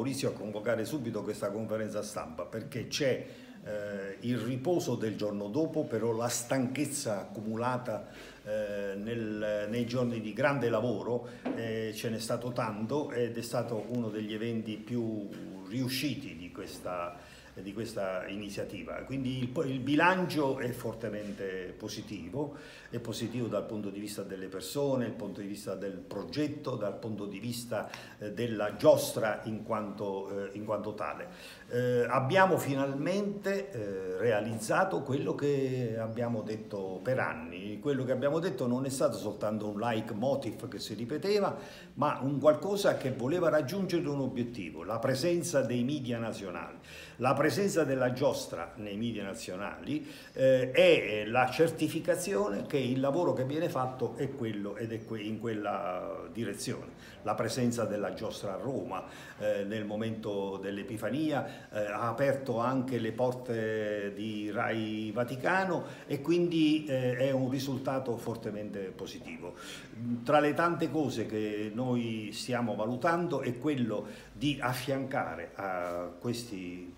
Maurizio a convocare subito questa conferenza stampa perché c'è eh, il riposo del giorno dopo, però la stanchezza accumulata eh, nel, nei giorni di grande lavoro eh, ce n'è stato tanto ed è stato uno degli eventi più riusciti di questa di questa iniziativa. Quindi il, il, bilancio è fortemente positivo, è positivo dal punto di vista delle persone, dal punto di vista del progetto, dal punto di vista eh, della giostra in quanto, eh, in quanto tale. Eh, abbiamo finalmente eh, realizzato quello che abbiamo detto per anni. Quello che abbiamo detto non è stato soltanto un like motif che si ripeteva, ma un qualcosa che voleva raggiungere un obiettivo, la presenza dei media nazionali. La presenza della giostra nei media nazionali eh, è la certificazione che il lavoro che viene fatto è quello ed è in quella direzione. La presenza della giostra a Roma eh, nel momento dell'Epifania eh, ha aperto anche le porte di Rai Vaticano e quindi eh, è un risultato fortemente positivo. Tra le tante cose che noi stiamo valutando è quello di affiancare a questi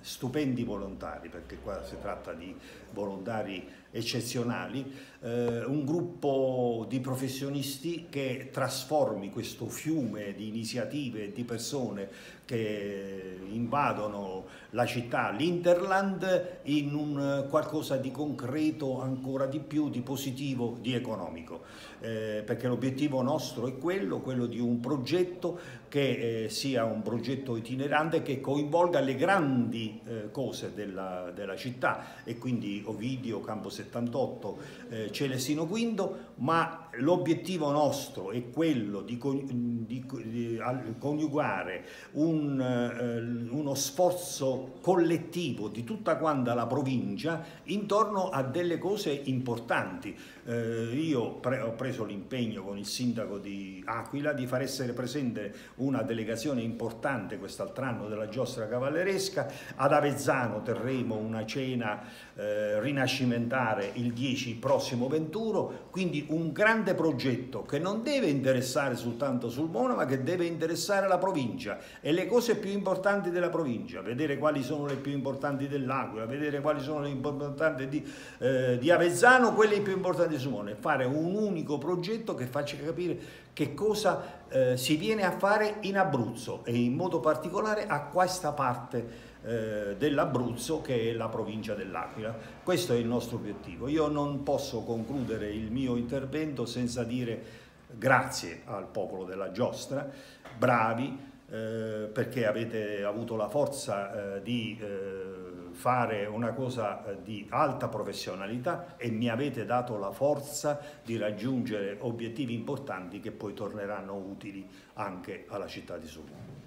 stupendi volontari, perché qua si tratta di volontari eccezionali, eh, un gruppo di professionisti che trasformi questo fiume di iniziative e di persone che invadono la città, l'Interland, in un qualcosa di concreto ancora di più, di positivo, di economico. Eh, perché l'obiettivo nostro è quello, quello di un progetto che eh, sia un progetto itinerante che coinvolga le grandi eh, cose della, della città e quindi Ovidio, Campo 78, eh, Celestino Quinto, ma l'obiettivo nostro è quello di, di, di coniugare un, eh, uno sforzo collettivo di tutta quanta la provincia intorno a delle cose importanti. Eh, io pre ho preso l'impegno con il sindaco di Aquila di far essere presente una delegazione importante quest'altro anno della giostra cavalleresca, ad Avezzano terremo una cena eh, rinascimentale il 10 prossimo 21, quindi un grande progetto che non deve interessare soltanto Sulmona ma che deve interessare la provincia e le cose più importanti della provincia, vedere quali sono le più importanti dell'Aquila, vedere quali sono le importanti di, eh, di Avezzano, quelle più importanti di Sulmona e fare un unico progetto che faccia capire che cosa eh, si viene a fare in Abruzzo e in modo particolare a questa parte eh, dell'Abruzzo che è la provincia dell'Aquila. Questo è il nostro obiettivo. Io non posso concludere il mio intervento senza dire grazie al popolo della Giostra, bravi, eh, perché avete avuto la forza eh, di eh, fare una cosa eh, di alta professionalità e mi avete dato la forza di raggiungere obiettivi importanti che poi torneranno utili anche alla città di Sulmone.